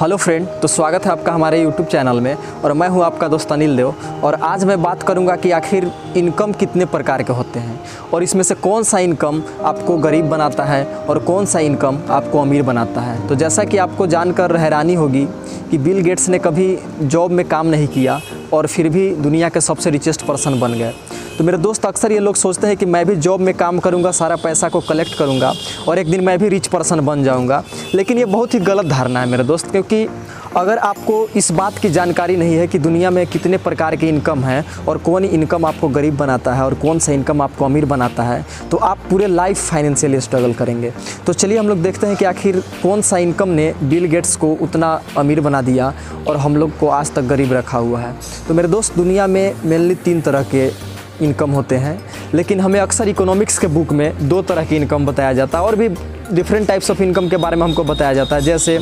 Hello friend तो स्वागत है आपका हमारे यूट्यूब चैनल में और मैं हूँ आपका दोस्त अनिल देव और आज मैं बात करूँगा कि आखिर इनकम कितने प्रकार के होते हैं और इसमें से कौन सा इनकम आपको गरीब बनाता है और कौन सा इनकम आपको अमीर बनाता है। तो जैसा कि आपको जानकर हैरानी होगी कि बिल गेट्स ने कभी जॉब में काम नहीं किया और फिर भी दुनिया के सबसे रिचेस्ट पर्सन बन गए। तो मेरे दोस्त, अक्सर ये लोग सोचते हैं कि मैं भी जॉब में काम करूँगा, सारा पैसा को कलेक्ट करूँगा और एक दिन मैं भी रिच पर्सन बन जाऊँगा। लेकिन ये बहुत ही गलत धारणा है मेरे दोस्त, क्योंकि अगर आपको इस बात की जानकारी नहीं है कि दुनिया में कितने प्रकार की इनकम है और कौन इनकम आपको गरीब बनाता है और कौन सा इनकम आपको अमीर बनाता है तो आप पूरे लाइफ फाइनेंशियली स्ट्रगल करेंगे। तो चलिए हम लोग देखते हैं कि आखिर कौन सा इनकम ने बिल गेट्स को उतना अमीर बना दिया और हम लोग को आज तक गरीब रखा हुआ है। तो मेरे दोस्त, दुनिया में मेनली तीन तरह के इनकम होते हैं। लेकिन हमें अक्सर इकोनॉमिक्स के बुक में दो तरह की इनकम बताया जाता है और भी डिफरेंट टाइप्स ऑफ़ इनकम के बारे में हमको बताया जाता है, जैसे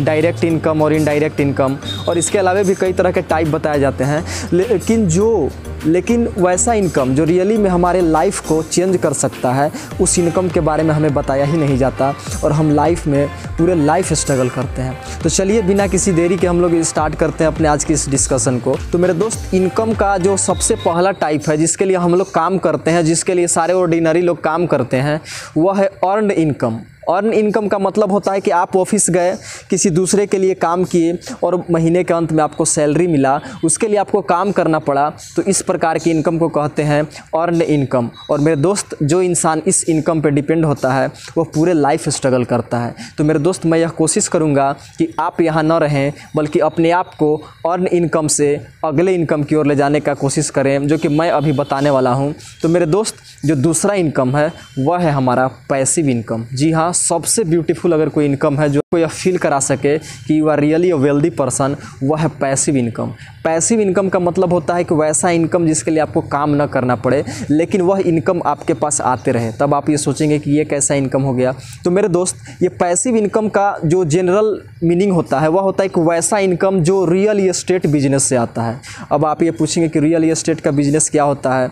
डायरेक्ट इनकम और इनडायरेक्ट इनकम और इसके अलावा भी कई तरह के टाइप बताए जाते हैं। लेकिन जो लेकिन वैसा इनकम जो रियली में हमारे लाइफ को चेंज कर सकता है, उस इनकम के बारे में हमें बताया ही नहीं जाता और हम लाइफ में पूरे लाइफ स्ट्रगल करते हैं। तो चलिए, बिना किसी देरी के हम लोग स्टार्ट करते हैं अपने आज की इस डिस्कशन को। तो मेरे दोस्त इनकम का जो सबसे पहला टाइप है, जिसके लिए हम लोग काम करते हैं, जिसके लिए सारे ऑर्डिनरी लोग काम करते हैं, वह है अर्नड इनकम अर्न इनकम का मतलब होता है कि आप ऑफ़िस गए, किसी दूसरे के लिए काम किए और महीने के अंत में आपको सैलरी मिला, उसके लिए आपको काम करना पड़ा तो इस प्रकार की इनकम को कहते हैं अर्न इनकम और मेरे दोस्त, जो इंसान इस इनकम पर डिपेंड होता है, वो पूरे लाइफ स्ट्रगल करता है। तो मेरे दोस्त, मैं यह कोशिश करूँगा कि आप यहाँ न रहें, बल्कि अपने आप को अर्न इनकम से अगले इनकम की ओर ले जाने का कोशिश करें, जो कि मैं अभी बताने वाला हूँ। तो मेरे दोस्त, जो दूसरा इनकम है, वह है हमारा पैसिव इनकम जी हाँ सबसे ब्यूटीफुल अगर कोई इनकम है जो को यह फील करा सके कि you are really a wealthy person वह है पैसिव इनकम पैसिव इनकम का मतलब होता है कि वैसा इनकम जिसके लिए आपको काम न करना पड़े, लेकिन वह इनकम आपके पास आते रहे. तब आप ये सोचेंगे कि ये कैसा इनकम हो गया. तो मेरे दोस्त, ये पैसिव इनकम का जो जनरल मीनिंग होता है, वह होता है कि वैसा इनकम जो रियल इस्टेट बिज़नेस से आता है. अब आप ये पूछेंगे कि रियल इस्टेट का बिज़नेस क्या होता है?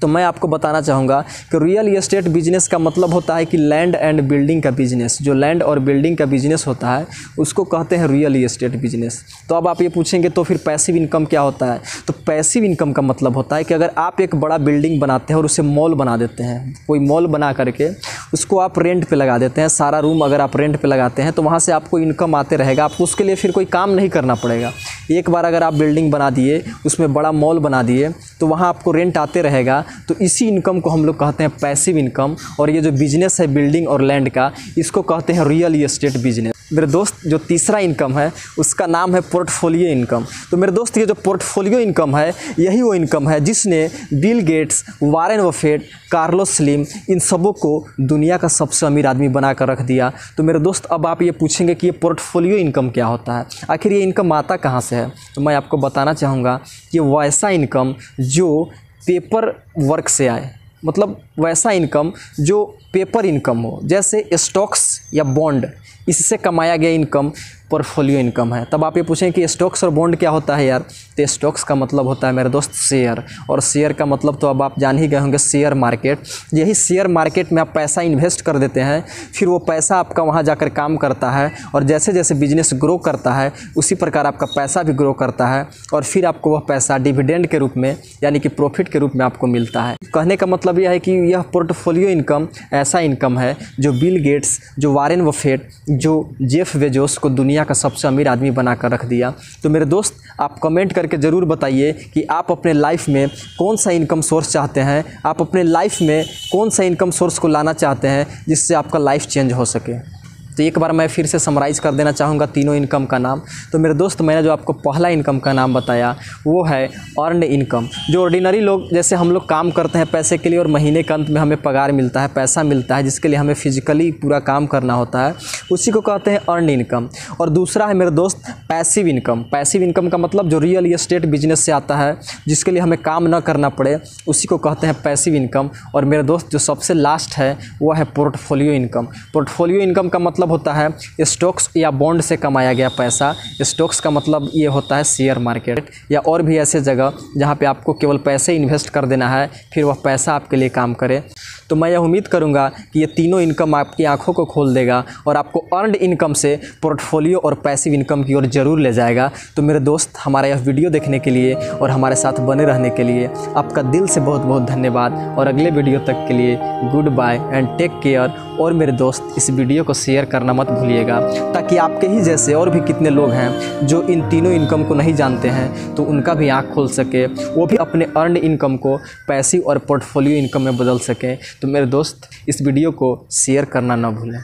तो मैं आपको बताना चाहूँगा कि रियल इस्टेट बिज़नेस का मतलब होता है कि लैंड एंड बिल्डिंग का बिज़नेस जो लैंड और बिल्डिंग का बिज़नेस होता है, उसको कहते हैं रियल इस्टेट बिज़नेस तो अब आप ये पूछेंगे तो फिर पैसिव इनकम क्या होता है? तो पैसिव इनकम का मतलब होता है कि अगर आप एक बड़ा बिल्डिंग बनाते हैं और उसे मॉल बना देते हैं, कोई मॉल बना करके उसको आप रेंट पे लगा देते हैं, सारा रूम अगर आप रेंट पे लगाते हैं तो वहाँ से आपको इनकम आते रहेगा। आपको उसके लिए फिर कोई काम नहीं करना पड़ेगा। एक बार अगर आप बिल्डिंग बना दिए, उसमें बड़ा मॉल बना दिए तो वहाँ आपको रेंट आते रहेगा। तो इसी इनकम को हम लोग कहते हैं पैसिव इनकम और ये जो बिज़नेस है बिल्डिंग और लैंड का, इसको कहते हैं रियल इस्टेट बिज़नेस मेरे दोस्त जो तीसरा इनकम है, उसका नाम है पोर्टफोलियो इनकम। तो मेरे दोस्त ये जो पोर्टफोलियो इनकम है, यही वो इनकम है जिसने Bill Gates, Warren Buffett Carlos Slim, इन सबों को दुनिया का सबसे अमीर आदमी बना कर रख दिया। तो मेरे दोस्त, अब आप ये पूछेंगे कि ये पोर्टफोलियो इनकम क्या होता है? आखिर ये इनकम आता कहाँ से है? तो मैं आपको बताना चाहूँगा कि वैसा इनकम जो पेपर वर्क से आए मतलब वैसा इनकम जो पेपर इनकम हो, जैसे स्टॉक्स या बॉन्ड इससे कमाया गया इनकम। पोर्टफोलियो इनकम है। तब आप ये पूछें कि स्टॉक्स और बॉन्ड क्या होता है यार? तो स्टॉक्स का मतलब होता है मेरे दोस्त शेयर और शेयर का मतलब तो अब आप जान ही गए होंगे शेयर मार्केट यही शेयर मार्केट में आप पैसा इन्वेस्ट कर देते हैं, फिर वो पैसा आपका वहाँ जाकर काम करता है, और जैसे जैसे बिज़नेस ग्रो करता है, उसी प्रकार आपका पैसा भी ग्रो करता है, और फिर आपको वह पैसा डिविडेंड के रूप में, यानी कि प्रॉफिट के रूप में आपको मिलता है। कहने का मतलब यह है कि यह पोर्टफोलियो इनकम ऐसा इनकम है, जो बिल गेट्स जो वारेन वफेट जो जेफ वेजोस को दुनिया का सबसे अमीर आदमी बना कर रख दिया। तो मेरे दोस्त, आप कमेंट करके ज़रूर बताइए कि आप अपने लाइफ में कौन सा इनकम सोर्स चाहते हैं? आप अपने लाइफ में कौन सा इनकम सोर्स को लाना चाहते हैं जिससे आपका लाइफ चेंज हो सके? तो एक बार मैं फिर से समराइज़ कर देना चाहूँगा तीनों इनकम का नाम। तो मेरे दोस्त, मैंने जो आपको पहला इनकम का नाम बताया, वो है अर्न इनकम जो ऑर्डिनरी लोग, जैसे हम लोग काम करते हैं पैसे के लिए और महीने के अंत में हमें पगार मिलता है, पैसा मिलता है, जिसके लिए हमें फिजिकली पूरा काम करना होता है, उसी को कहते हैं अर्न इनकम और दूसरा है मेरे दोस्त पैसिव इनकम पैसिव इनकम का मतलब जो रियल इस्टेट बिज़नेस से आता है, जिसके लिए हमें काम न करना पड़े, उसी को कहते हैं पैसिव इनकम और मेरे दोस्त, जो सबसे लास्ट है, वो है पोर्टफोलियो इनकम पोर्टफोलियो इनकम का मतलब होता है स्टॉक्स या बॉन्ड से कमाया गया पैसा। स्टॉक्स का मतलब ये होता है शेयर मार्केट या और भी ऐसे जगह जहाँ पे आपको केवल पैसे इन्वेस्ट कर देना है, फिर वह पैसा आपके लिए काम करे। तो मैं यह उम्मीद करूँगा कि ये तीनों इनकम आपकी आँखों को खोल देगा और आपको अर्नड इनकम से पोर्टफोलियो और पैसिव इनकम की ओर ज़रूर ले जाएगा। तो मेरे दोस्त, हमारा यह वीडियो देखने के लिए और हमारे साथ बने रहने के लिए आपका दिल से बहुत बहुत धन्यवाद और अगले वीडियो तक के लिए good bye and take care और मेरे दोस्त, इस वीडियो को शेयर करना मत भूलिएगा। ताकि आपके ही जैसे और भी कितने लोग हैं जो इन तीनों इनकम को नहीं जानते हैं तो उनका भी आँख खोल सके, वो भी अपने अर्न इनकम को पैसिव और पोर्टफोलियो इनकम में बदल सकें। तो मेरे दोस्त इस वीडियो को शेयर करना ना भूलें।